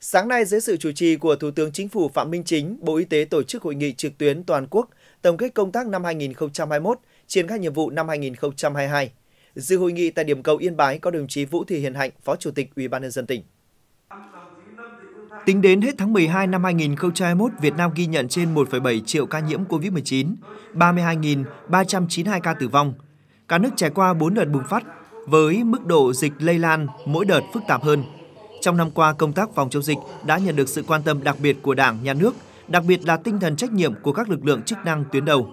Sáng nay, dưới sự chủ trì của Thủ tướng Chính phủ Phạm Minh Chính, Bộ Y tế tổ chức hội nghị trực tuyến toàn quốc tổng kết công tác năm 2021, triển khai nhiệm vụ năm 2022. Dự hội nghị tại điểm cầu Yên Bái có đồng chí Vũ Thị Hiền Hạnh, Phó Chủ tịch Ủy ban nhân dân tỉnh. Tính đến hết tháng 12 năm 2021, Việt Nam ghi nhận trên 1,7 triệu ca nhiễm COVID-19, 32.392 ca tử vong. Cả nước trải qua 4 đợt bùng phát với mức độ dịch lây lan mỗi đợt phức tạp hơn. Trong năm qua, công tác phòng chống dịch đã nhận được sự quan tâm đặc biệt của Đảng, Nhà nước, đặc biệt là tinh thần trách nhiệm của các lực lượng chức năng tuyến đầu.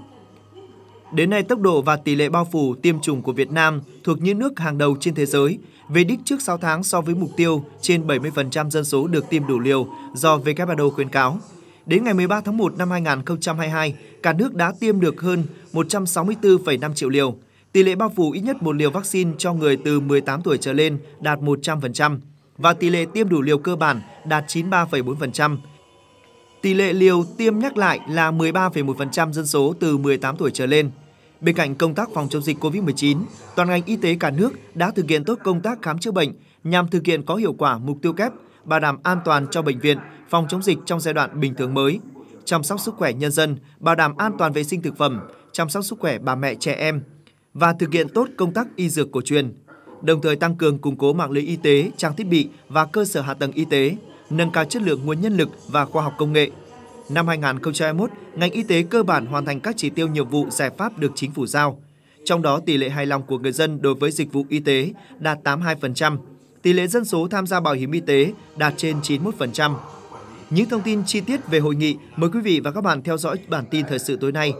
Đến nay, tốc độ và tỷ lệ bao phủ tiêm chủng của Việt Nam thuộc những nước hàng đầu trên thế giới, về đích trước 6 tháng so với mục tiêu trên 70% dân số được tiêm đủ liều do WHO khuyến cáo. Đến ngày 13 tháng 1 năm 2022, cả nước đã tiêm được hơn 164,5 triệu liều. Tỷ lệ bao phủ ít nhất một liều vaccine cho người từ 18 tuổi trở lên đạt 100% và tỷ lệ tiêm đủ liều cơ bản đạt 93,4%. Tỷ lệ liều tiêm nhắc lại là 13,1% dân số từ 18 tuổi trở lên. Bên cạnh công tác phòng chống dịch COVID-19, toàn ngành y tế cả nước đã thực hiện tốt công tác khám chữa bệnh nhằm thực hiện có hiệu quả mục tiêu kép bảo đảm an toàn cho bệnh viện, phòng chống dịch trong giai đoạn bình thường mới, chăm sóc sức khỏe nhân dân, bảo đảm an toàn vệ sinh thực phẩm, chăm sóc sức khỏe bà mẹ trẻ em và thực hiện tốt công tác y dược cổ truyền, đồng thời tăng cường củng cố mạng lưới y tế, trang thiết bị và cơ sở hạ tầng y tế, nâng cao chất lượng nguồn nhân lực và khoa học công nghệ. Năm 2021, ngành y tế cơ bản hoàn thành các chỉ tiêu nhiệm vụ giải pháp được chính phủ giao. Trong đó, tỷ lệ hài lòng của người dân đối với dịch vụ y tế đạt 82%, tỷ lệ dân số tham gia bảo hiểm y tế đạt trên 91%. Những thông tin chi tiết về hội nghị, mời quý vị và các bạn theo dõi bản tin thời sự tối nay.